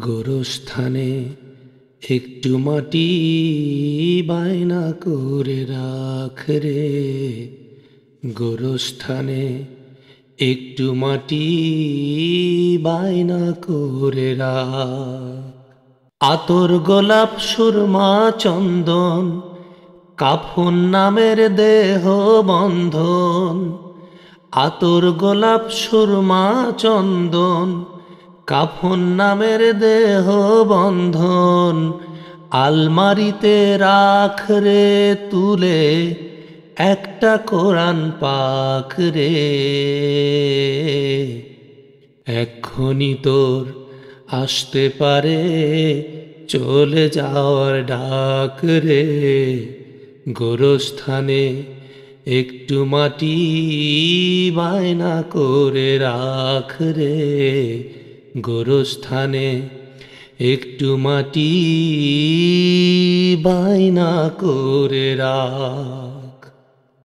গোরস্থানে একটু মাটি বায়না করে রাখ রে। গোরস্থানে একটু মাটি বায়না করে রাখ। আতর গোলাপ, সুরমা, চন্দন, কাফন নামের দেহ বন্ধন। আতর গোলাপ, সুরমা, চন্দন কাফন নামের দেহ বন্ধন, আলমারিতে রাখ রে তুলে, একটা কোরআন পাক রে। এক্ষুনি তোর আসতে পারে, চলে যাওয়ার ডাক রে। গোরস্থানে একটু মাটি বায়না করে রাখ রে। গোরস্থানে একটু মাটি বাইনা করে রাখ